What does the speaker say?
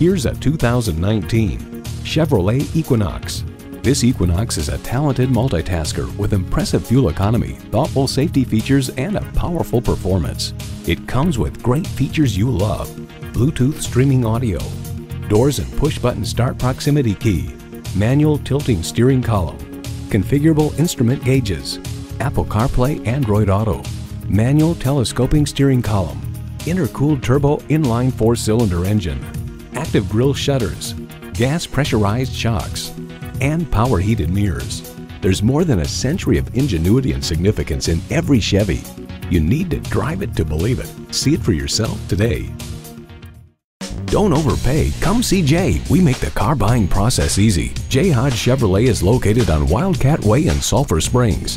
Here's a 2019 Chevrolet Equinox. This Equinox is a talented multitasker with impressive fuel economy, thoughtful safety features, and a powerful performance. It comes with great features you love. Bluetooth streaming audio, doors and push-button start proximity key, manual tilting steering column, configurable instrument gauges, Apple CarPlay Android Auto, manual telescoping steering column, intercooled turbo inline four-cylinder engine, active grille shutters, gas pressurized shocks, and power heated mirrors. There's more than a century of ingenuity and significance in every Chevy. You need to drive it to believe it. See it for yourself today. Don't overpay. Come see Jay. We make the car buying process easy. Jay Hodge Chevrolet is located on Wildcat Way in Sulphur Springs.